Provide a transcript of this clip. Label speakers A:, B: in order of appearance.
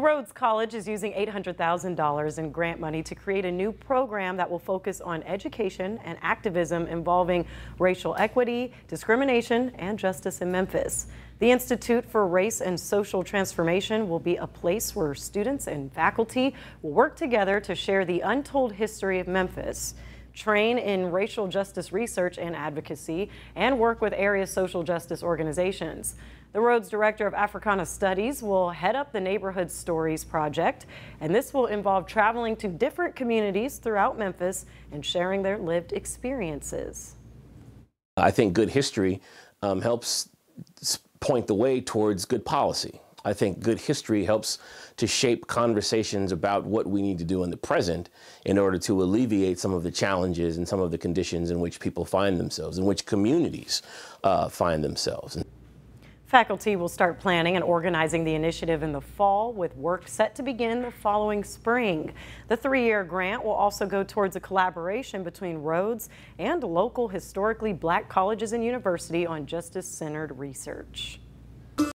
A: Rhodes College is using $800,000 in grant money to create a new program that will focus on education and activism involving racial equity, discrimination, and justice in Memphis. The Institute for Race and Social Transformation will be a place where students and faculty will work together to share the untold history of Memphis train in racial justice research and advocacy, and work with area social justice organizations. The Rhodes Director of Africana Studies will head up the Neighborhood Stories project, and this will involve traveling to different communities throughout Memphis and sharing their lived experiences.
B: I think good history um, helps point the way towards good policy. I think good history helps to shape conversations about what we need to do in the present in order to alleviate some of the challenges and some of the conditions in which people find themselves, in which communities uh, find themselves.
A: Faculty will start planning and organizing the initiative in the fall with work set to begin the following spring. The three-year grant will also go towards a collaboration between Rhodes and local historically black colleges and university on justice-centered research.